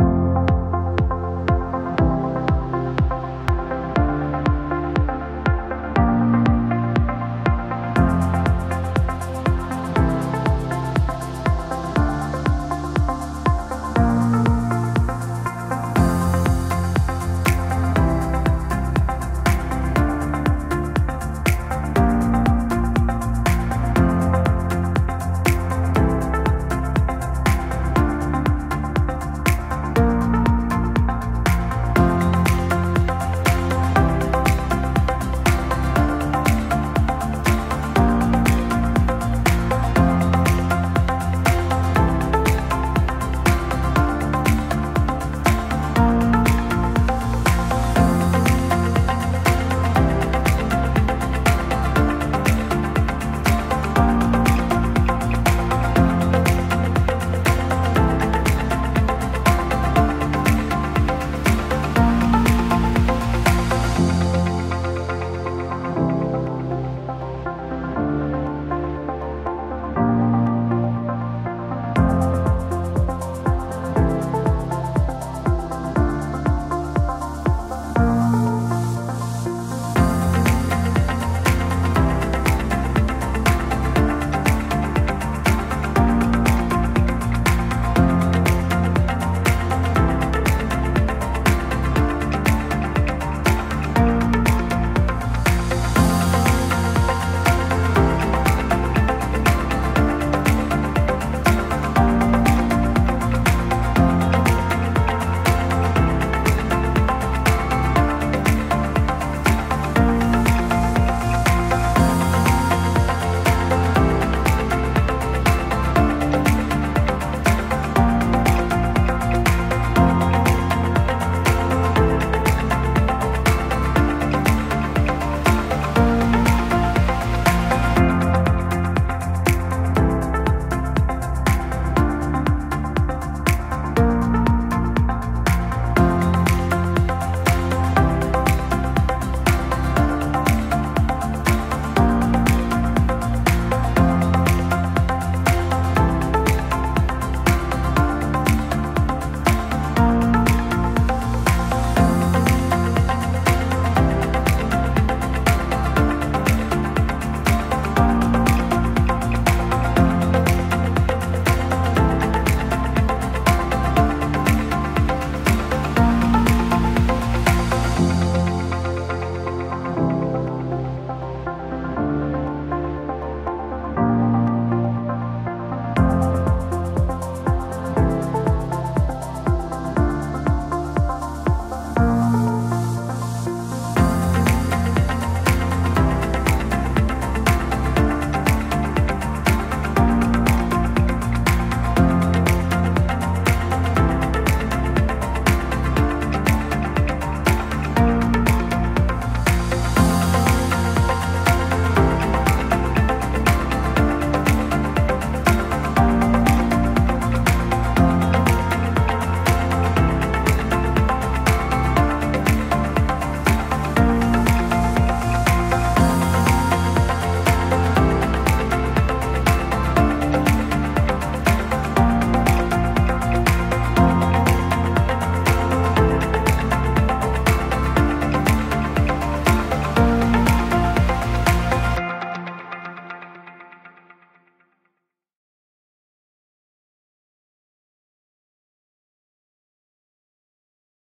you